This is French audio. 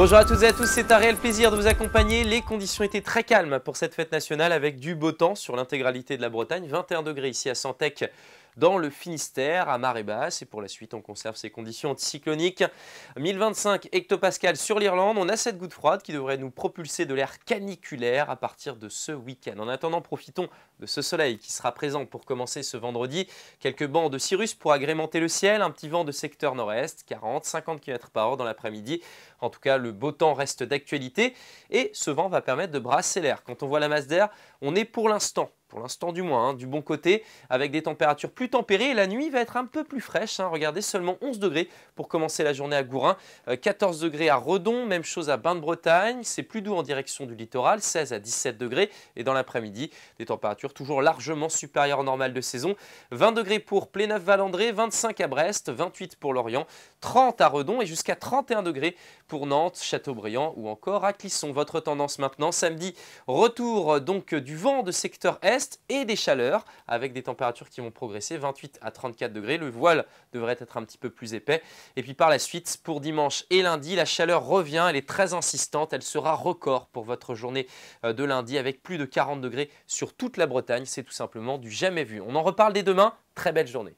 Bonjour à toutes et à tous, c'est un réel plaisir de vous accompagner. Les conditions étaient très calmes pour cette fête nationale avec du beau temps sur l'intégralité de la Bretagne. 21 degrés ici à Santec dans le Finistère à marée basse. Et pour la suite, on conserve ces conditions anticycloniques. 1025 hectopascales sur l'Irlande. On a cette goutte froide qui devrait nous propulser de l'air caniculaire à partir de ce week-end. En attendant, profitons de ce soleil qui sera présent pour commencer ce vendredi. Quelques bancs de cirrus pour agrémenter le ciel. Un petit vent de secteur nord-est, 40-50 km par heure dans l'après-midi. En tout cas, le beau temps reste d'actualité et ce vent va permettre de brasser l'air. Quand on voit la masse d'air, on est pour l'instant pour l'instant du moins, hein, du bon côté, avec des températures plus tempérées. la nuit va être un peu plus fraîche. Hein. regardez, seulement 11 degrés pour commencer la journée à Gourin, 14 euh, degrés à Redon, même chose à Bain-de-Bretagne. C'est plus doux en direction du littoral, 16 à 17 degrés. Et dans l'après-midi, des températures toujours largement supérieures au normal de saison. 20 degrés pour Pléneuf-Valandré, 25 à Brest, 28 pour Lorient, 30 à Redon et jusqu'à 31 degrés pour Nantes, Châteaubriand ou encore à Clisson. Votre tendance maintenant, samedi, retour donc du vent de secteur Est et des chaleurs avec des températures qui vont progresser 28 à 34 degrés. Le voile devrait être un petit peu plus épais. Et puis par la suite, pour dimanche et lundi, la chaleur revient. Elle est très insistante. Elle sera record pour votre journée euh, de lundi avec plus de 40 degrés sur toute la Bretagne. C'est tout simplement du jamais vu. On en reparle dès demain. Très belle journée.